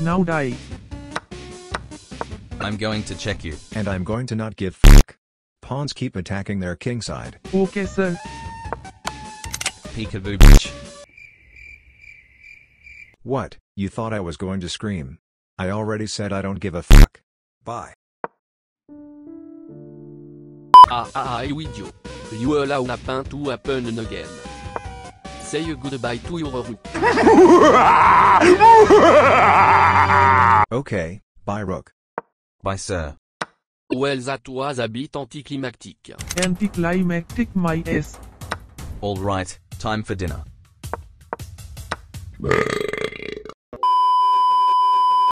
Now die. I'm going to check you. And I'm going to not give fuck. Pawns keep attacking their king side. Okay sir. Peekaboo bitch. What, you thought I was going to scream? I already said I don't give a fuck. Bye. Ah ah ah you idiot. You allow a pin to happen again. Say goodbye to your rook. Okay, bye Rook. Bye, sir. Well that was a bit anticlimactic. Anticlimactic my ass. All right, time for dinner.